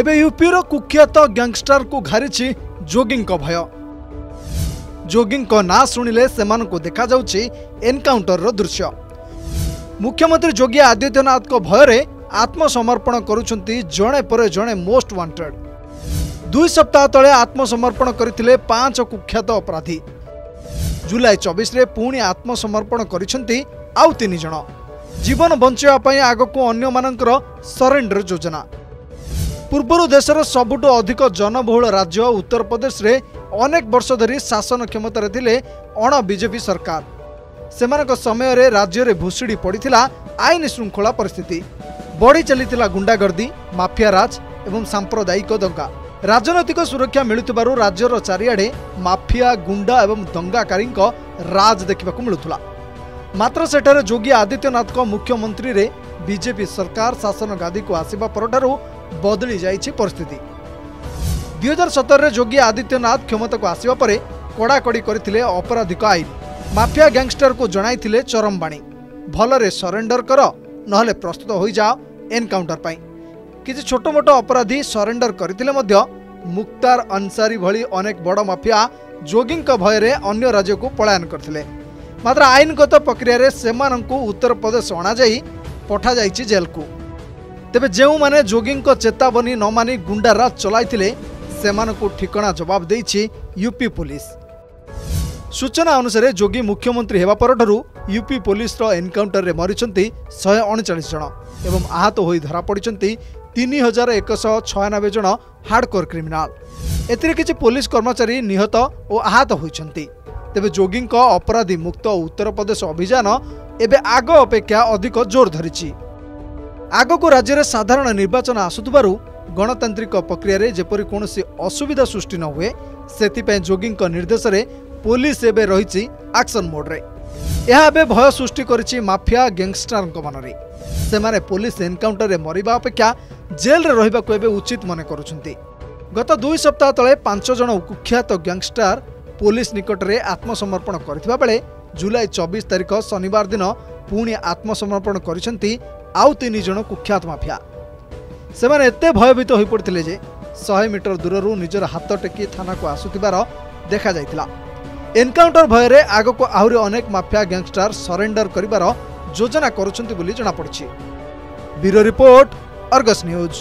ଏବେ ୟୁପିର କୁଖ୍ୟାତ ଗ୍ୟାଙ୍ଗଷ୍ଟରକୁ ଘାରିଛି ଯୋଗୀଙ୍କ ଭୟ। ଯୋଗୀଙ୍କ ନାଁ ଶୁଣିଲେ ସେମାନଙ୍କୁ ଦେଖାଯାଉଛି ଏନ୍କାଉଣ୍ଟରର ଦୃଶ୍ୟ। ମୁଖ୍ୟମନ୍ତ୍ରୀ ଯୋଗୀ ଆଦିତ୍ୟନାଥଙ୍କ ଭୟରେ ଆତ୍ମସମର୍ପଣ କରୁଛନ୍ତି ଜଣେ ପରେ ଜଣେ ମୋଷ୍ଟ ୱାଣ୍ଟେଡ୍। ଦୁଇ ସପ୍ତାହ ତଳେ ଆତ୍ମସମର୍ପଣ କରିଥିଲେ ପାଞ୍ଚ କୁଖ୍ୟାତ ଅପରାଧୀ। ଜୁଲାଇ ଚବିଶରେ ପୁଣି ଆତ୍ମସମର୍ପଣ କରିଛନ୍ତି ଆଉ ତିନି ଜଣ। ଜୀବନ ବଞ୍ଚାଇବା ପାଇଁ ଆଗକୁ ଅନ୍ୟମାନଙ୍କର ସରେଣ୍ଡର ଯୋଜନା। ପୂର୍ବରୁ ଦେଶର ସବୁଠୁ ଅଧିକ ଜନବହୁଳ ରାଜ୍ୟ ଉତ୍ତରପ୍ରଦେଶରେ ଅନେକ ବର୍ଷ ଧରି ଶାସନ କ୍ଷମତାରେ ଥିଲେ ଅଣ ବିଜେପି ସରକାର। ସେମାନଙ୍କ ସମୟରେ ରାଜ୍ୟରେ ଭୁଷୁଡ଼ି ପଡ଼ିଥିଲା ଆଇନ ଶୃଙ୍ଖଳା ପରିସ୍ଥିତି। ବଢ଼ି ଚାଲିଥିଲା ଗୁଣ୍ଡାଗର୍ଦ୍ଦି ମାଫିଆ ରାଜ ଏବଂ ସାମ୍ପ୍ରଦାୟିକ ଦଙ୍ଗା। ରାଜନୈତିକ ସୁରକ୍ଷା ମିଳୁଥିବାରୁ ରାଜ୍ୟର ଚାରିଆଡ଼େ ମାଫିଆ ଗୁଣ୍ଡା ଏବଂ ଦଙ୍ଗାକାରୀଙ୍କ ରାଜ ଦେଖିବାକୁ ମିଳୁଥିଲା। ମାତ୍ର ସେଠାରେ ଯୋଗୀ ଆଦିତ୍ୟନାଥଙ୍କ ମୁଖ୍ୟମନ୍ତ୍ରୀରେ ବିଜେପି ସରକାର ଶାସନ ଗାଦିକୁ ଆସିବା ପରଠାରୁ ବଦଳି ଯାଇଛି ପରିସ୍ଥିତି ଦୁଇ ହଜାର ସତରରେ ଯୋଗୀ ଆଦିତ୍ୟନାଥ କ୍ଷମତାକୁ ଆସିବା ପରେ କଡ଼ାକଡ଼ି କରିଥିଲେ ଅପରାଧିକ ଆଇନ। ମାଫିଆ ଗ୍ୟାଙ୍ଗଷ୍ଟରକୁ ଜଣାଇଥିଲେ ଚରମବାଣୀ ଭଲରେ ସରେଣ୍ଡର କର ନହେଲେ ପ୍ରସ୍ତୁତ ହୋଇଯାଅ ଏନ୍କାଉଣ୍ଟର ପାଇଁ। କିଛି ଛୋଟମୋଟ ଅପରାଧୀ ସରେଣ୍ଡର କରିଥିଲେ ମଧ୍ୟ ମୁକ୍ତାର ଅନସାରୀ ଭଳି ଅନେକ ବଡ଼ ମାଫିଆ ଯୋଗୀଙ୍କ ଭୟରେ ଅନ୍ୟ ରାଜ୍ୟକୁ ପଳାୟନ କରିଥିଲେ। ମାତ୍ର ଆଇନଗତ ପ୍ରକ୍ରିୟାରେ ସେମାନଙ୍କୁ ଉତ୍ତରପ୍ରଦେଶ ଅଣାଯାଇ ପଠାଯାଇଛି ଜେଲକୁ। ତେବେ ଯେଉଁମାନେ ଯୋଗୀଙ୍କ ଚେତାବନୀ ନ ମାନି ଗୁଣ୍ଡାରାଜ ଚଲାଇଥିଲେ ସେମାନଙ୍କୁ ଠିକଣା ଜବାବ ଦେଇଛି ୟୁପି ପୋଲିସ। ସୂଚନା ଅନୁସାରେ ଯୋଗୀ ମୁଖ୍ୟମନ୍ତ୍ରୀ ହେବା ପରଠାରୁ ୟୁପି ପୋଲିସର ଏନ୍କାଉଣ୍ଟରରେ ମରିଛନ୍ତି ଶହେ ଅଣଚାଳିଶ ଜଣ ଏବଂ ଆହତ ହୋଇ ଧରାପଡ଼ିଛନ୍ତି ତିନି ହଜାର ଏକଶହ ଛୟାନବେ ଜଣ ହାର୍ଡକୋର କ୍ରିମିନାଲ। ଏଥିରେ କିଛି ପୋଲିସ କର୍ମଚାରୀ ନିହତ ଓ ଆହତ ହୋଇଛନ୍ତି। ତେବେ ଯୋଗୀଙ୍କ ଅପରାଧୀ ମୁକ୍ତ ଉତ୍ତରପ୍ରଦେଶ ଅଭିଯାନ ଏବେ ଆଗ ଅପେକ୍ଷା ଅଧିକ ଜୋର ଧରିଛି। ଆଗକୁ ରାଜ୍ୟରେ ସାଧାରଣ ନିର୍ବାଚନ ଆସୁଥିବାରୁ ଗଣତାନ୍ତ୍ରିକ ପ୍ରକ୍ରିୟାରେ ଯେପରି କୌଣସି ଅସୁବିଧା ସୃଷ୍ଟି ନ ହୁଏ ସେଥିପାଇଁ ଯୋଗୀଙ୍କ ନିର୍ଦ୍ଦେଶରେ ପୋଲିସ ଏବେ ରହିଛି ଆକ୍ସନ ମୋଡ୍ରେ। ଏହା ଏବେ ଭୟ ସୃଷ୍ଟି କରିଛି ମାଫିଆ ଗ୍ୟାଙ୍ଗଷ୍ଟରଙ୍କ ମନରେ। ସେମାନେ ପୋଲିସ ଏନ୍କାଉଣ୍ଟରରେ ମରିବା ଅପେକ୍ଷା ଜେଲରେ ରହିବାକୁ ଏବେ ଉଚିତ ମନେ କରୁଛନ୍ତି। ଗତ ଦୁଇ ସପ୍ତାହ ତଳେ ପାଞ୍ଚ ଜଣ କୁଖ୍ୟାତ ଗ୍ୟାଙ୍ଗଷ୍ଟର ପୋଲିସ ନିକଟରେ ଆତ୍ମସମର୍ପଣ କରିଥିବା ବେଳେ ଜୁଲାଇ ଚବିଶ ତାରିଖ ଶନିବାର ଦିନ ପୁଣି ଆତ୍ମସମର୍ପଣ କରିଛନ୍ତି ଆଉ ତିନି ଜଣ କୁଖ୍ୟାତ ମାଫିଆ। ସେମାନେ ଏତେ ଭୟଭୀତ ହୋଇପଡ଼ିଥିଲେ ଯେ ଶହେ ମିଟର ଦୂରରୁ ନିଜର ହାତ ଟେକି ଥାନାକୁ ଆସୁଥିବାର ଦେଖାଯାଇଥିଲା। ଏନ୍କାଉଣ୍ଟର ଭୟରେ ଆଗକୁ ଆହୁରି ଅନେକ ମାଫିଆ ଗ୍ୟାଙ୍ଗଷ୍ଟର ସରେଣ୍ଡର କରିବାର ଯୋଜନା କରୁଛନ୍ତି ବୋଲି ଜଣାପଡ଼ିଛି। Bureau report Argus news.